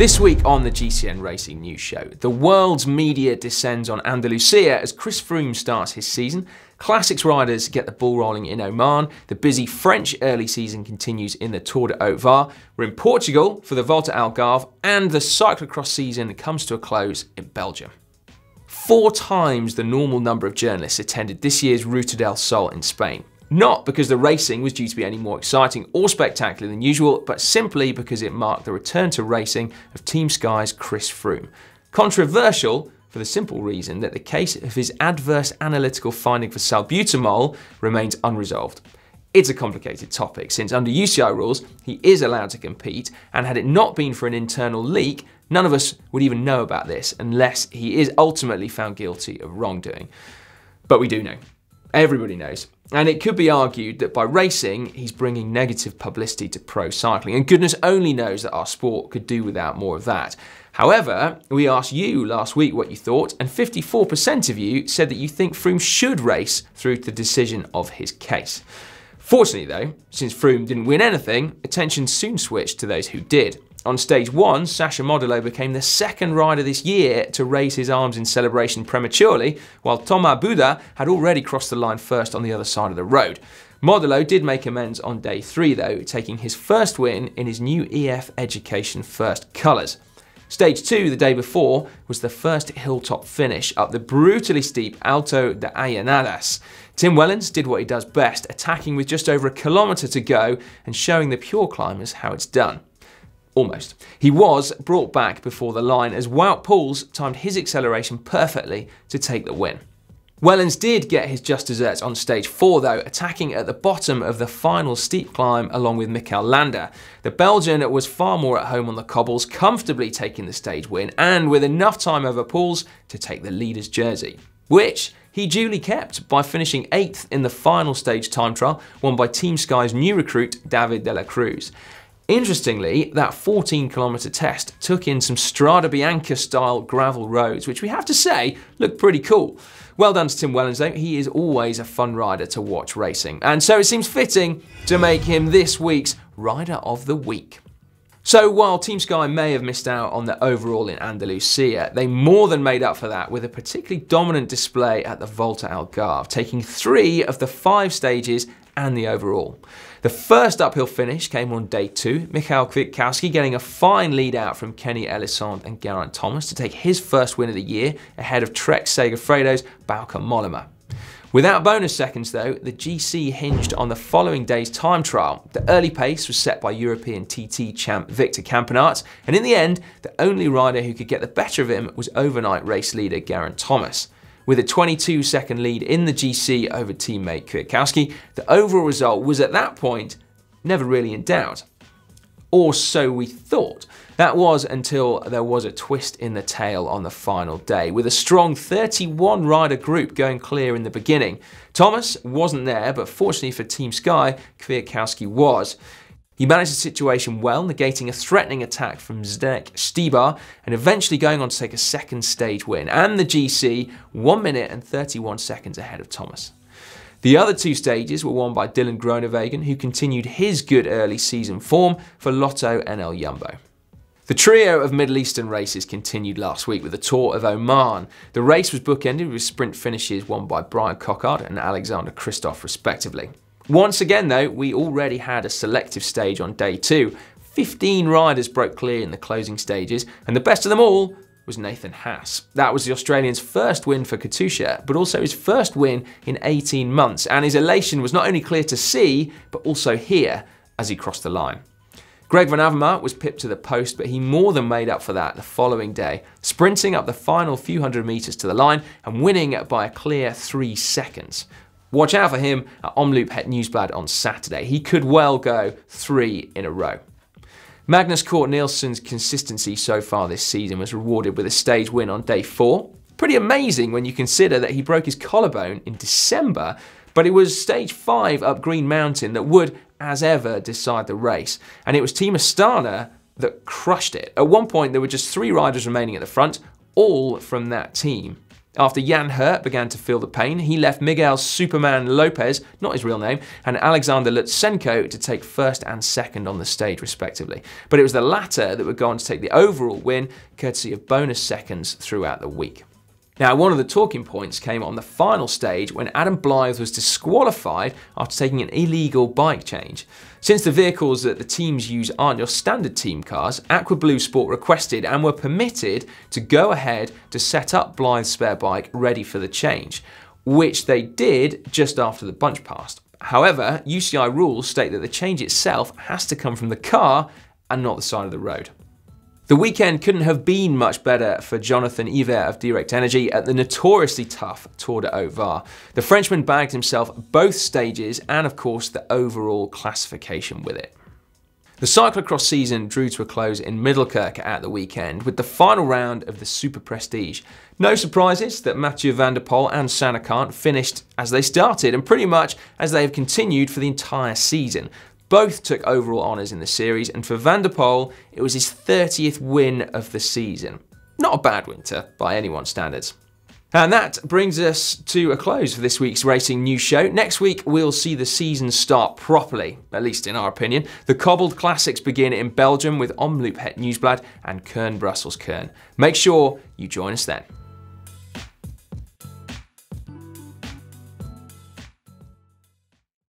This week on the GCN Racing News Show, the world's media descends on Andalusia as Chris Froome starts his season. Classics riders get the ball rolling in Oman. The busy French early season continues in the Tour de Haut Var. We're in Portugal for the Volta Algarve, and the cyclocross season comes to a close in Belgium. Four times the normal number of journalists attended this year's Ruta del Sol in Spain. Not because the racing was due to be any more exciting or spectacular than usual, but simply because it marked the return to racing of Team Sky's Chris Froome. Controversial for the simple reason that the case of his adverse analytical finding for salbutamol remains unresolved. It's a complicated topic since under UCI rules he is allowed to compete and had it not been for an internal leak, none of us would even know about this unless he is ultimately found guilty of wrongdoing. But we do know. Everybody knows. And it could be argued that by racing, he's bringing negative publicity to pro cycling. And goodness only knows that our sport could do without more of that. However, we asked you last week what you thought, and 54% of you said that you think Froome should race through to the decision of his case. Fortunately, though, since Froome didn't win anything, attention soon switched to those who did. On stage one, Sacha Modolo became the second rider this year to raise his arms in celebration prematurely, while Thomas Boudat had already crossed the line first on the other side of the road. Modolo did make amends on day three, though, taking his first win in his new EF Education First colours. Stage two, the day before, was the first hilltop finish up the brutally steep Alto de Allanadas. Tim Wellens did what he does best, attacking with just over a kilometre to go and showing the pure climbers how it's done. Almost. He was brought back before the line as Wout Poels timed his acceleration perfectly to take the win. Wellens did get his just desserts on stage 4 though, attacking at the bottom of the final steep climb along with Mikel Landa. The Belgian was far more at home on the cobbles, comfortably taking the stage win and with enough time over Poels to take the leader's jersey. Which he duly kept by finishing 8th in the final stage time trial, won by Team Sky's new recruit David de la Cruz. Interestingly, that 14 kilometre test took in some Strade Bianche style gravel roads, which we have to say look pretty cool. Well done to Tim Wellens though, he is always a fun rider to watch racing. And so it seems fitting to make him this week's Rider of the Week. So while Team Sky may have missed out on the overall in Andalusia, they more than made up for that with a particularly dominant display at the Volta Algarve, taking three of the five stages and the overall. The first uphill finish came on day two, Michał Kwiatkowski getting a fine lead out from Kenny Elissonde and Geraint Thomas to take his first win of the year ahead of Trek Segafredo's Bauke Mollema. Without bonus seconds though, the GC hinged on the following day's time trial. The early pace was set by European TT champ Victor Campenaerts, and in the end, the only rider who could get the better of him was overnight race leader Geraint Thomas. With a 22 second lead in the GC over teammate Kwiatkowski, the overall result was at that point never really in doubt. Or so we thought. That was until there was a twist in the tale on the final day, with a strong 31 rider group going clear in the beginning. Thomas wasn't there, but fortunately for Team Sky, Kwiatkowski was. He managed the situation well, negating a threatening attack from Zdenek Stybar and eventually going on to take a second stage win and the GC 1 minute and 31 seconds ahead of Thomas. The other two stages were won by Dylan Groenewegen, who continued his good early season form for Lotto NL Jumbo. The trio of Middle Eastern races continued last week with the Tour of Oman. The race was bookended with sprint finishes won by Bryan Coquard and Alexander Kristoff respectively. Once again though, we already had a selective stage on day two. 15 riders broke clear in the closing stages, and the best of them all was Nathan Haas. That was the Australian's first win for Katusha, but also his first win in 18 months, and his elation was not only clear to see, but also hear as he crossed the line. Greg Van Avermaet was pipped to the post, but he more than made up for that the following day, sprinting up the final few hundred metres to the line and winning by a clear three seconds. Watch out for him at Omloop Het Nieuwsblad on Saturday. He could well go three in a row. Magnus Cort Nielsen's consistency so far this season was rewarded with a stage win on day four. Pretty amazing when you consider that he broke his collarbone in December, but it was stage five up Green Mountain that would, as ever, decide the race. And it was Team Astana that crushed it. At one point, there were just three riders remaining at the front, all from that team. After Jan Hirt began to feel the pain, he left Miguel Superman Lopez, not his real name, and Alexander Lutsenko to take first and second on the stage, respectively. But it was the latter that would go on to take the overall win, courtesy of bonus seconds throughout the week. Now, one of the talking points came on the final stage when Adam Blythe was disqualified after taking an illegal bike change. Since the vehicles that the teams use aren't your standard team cars, Aqua Blue Sport requested and were permitted to go ahead to set up Blythe's spare bike ready for the change, which they did just after the bunch passed. However, UCI rules state that the change itself has to come from the car and not the side of the road. The weekend couldn't have been much better for Jonathan Hivert of Direct Energy at the notoriously tough Tour de Haut-Var. The Frenchman bagged himself both stages and, of course, the overall classification with it. The cyclocross season drew to a close in Middelkerke at the weekend with the final round of the Super Prestige. No surprises that Mathieu van der Poel and Sanne Cant finished as they started and pretty much as they have continued for the entire season. Both took overall honours in the series, and for Van der Poel, it was his 30th win of the season. Not a bad winter by anyone's standards. And that brings us to a close for this week's Racing News Show. Next week, we'll see the season start properly, at least in our opinion. The cobbled classics begin in Belgium with Omloop Het Nieuwsblad and Kuurne Brussels Kuurne. Make sure you join us then.